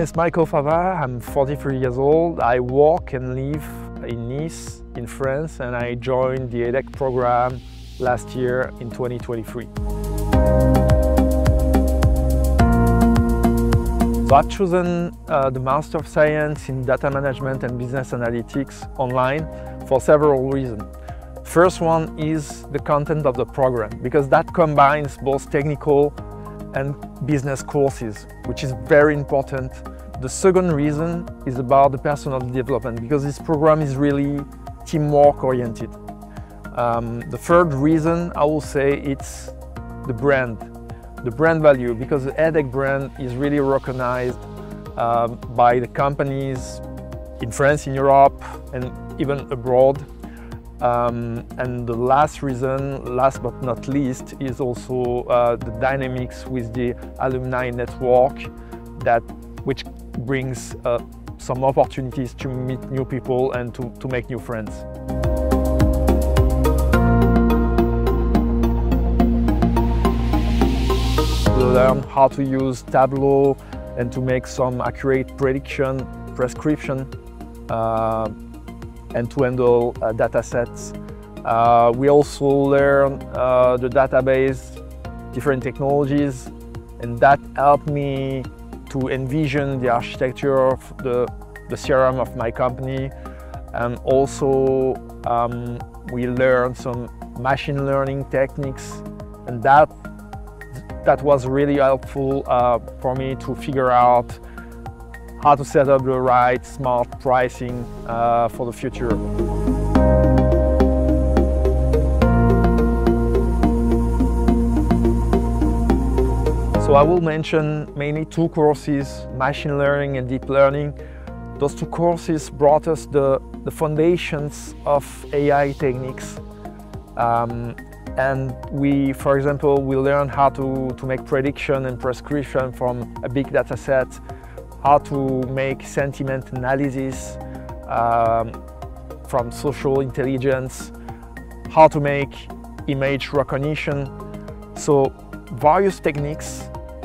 name is Michael Favat. I'm 43 years old. I work and live in Nice, in France, and I joined the EDHEC program last year in 2023. So I've chosen uh, the Master of Science in Data Management and Business Analytics online for several reasons. First one is the content of the program, because that combines both technical and business courses, which is very important. The second reason is about the personal development, because this program is really teamwork oriented. Um, the third reason I will say it's the brand, the brand value, because the EDHEC brand is really recognized uh, by the companies in France, in Europe, and even abroad. Um, and the last reason, last but not least, is also uh, the dynamics with the alumni network that which brings uh, some opportunities to meet new people and to, to make new friends. To learn how to use Tableau and to make some accurate prediction, prescription, uh, and to handle uh, data sets. Uh, we also learn uh, the database, different technologies, and that helped me to envision the architecture of the, the CRM of my company. And also um, we learned some machine learning techniques and that, that was really helpful uh, for me to figure out how to set up the right smart pricing uh, for the future. So I will mention mainly two courses, machine learning and deep learning. Those two courses brought us the, the foundations of AI techniques. Um, and we, for example, we learned how to, to make prediction and prescription from a big data set how to make sentiment analysis um, from social intelligence, how to make image recognition. So various techniques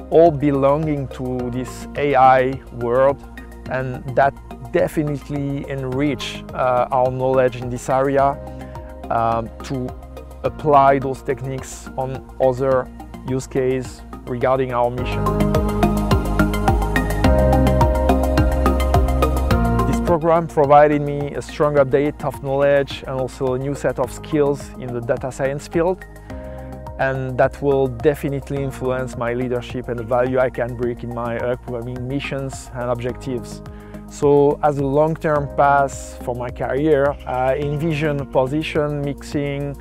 all belonging to this AI world and that definitely enrich uh, our knowledge in this area um, to apply those techniques on other use cases regarding our mission. This program provided me a strong update of knowledge and also a new set of skills in the data science field. And that will definitely influence my leadership and the value I can bring in my upcoming missions and objectives. So as a long-term path for my career, I envision position mixing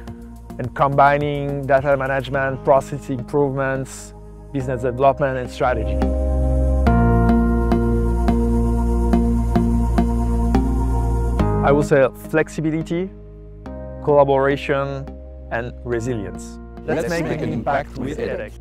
and combining data management, process improvements, business development and strategy. I would say flexibility, collaboration, and resilience. Let's, Let's make, make, an impact with EDHEC.